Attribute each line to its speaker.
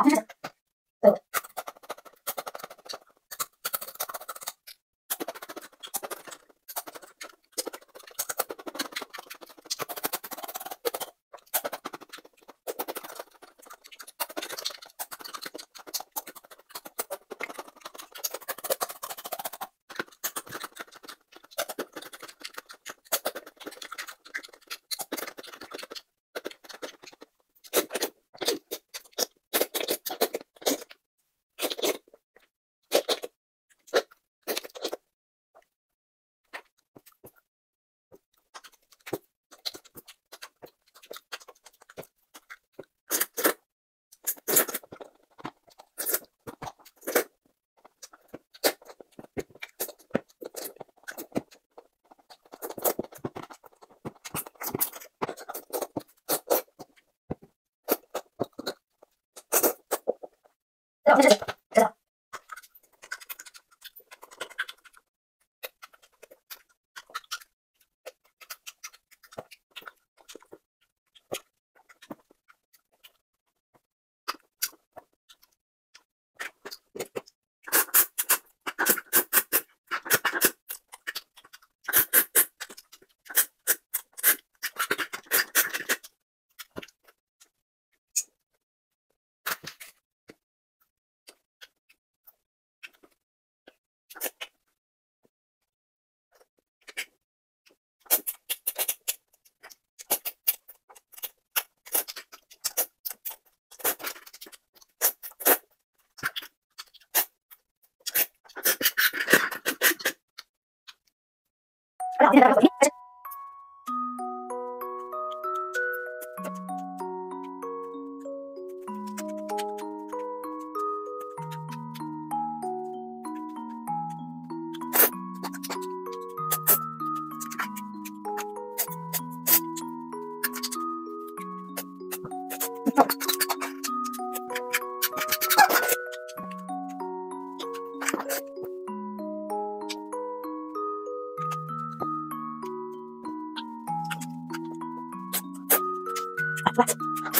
Speaker 1: 搞就是。
Speaker 2: 我先出去。Thank
Speaker 3: Oh. 啊！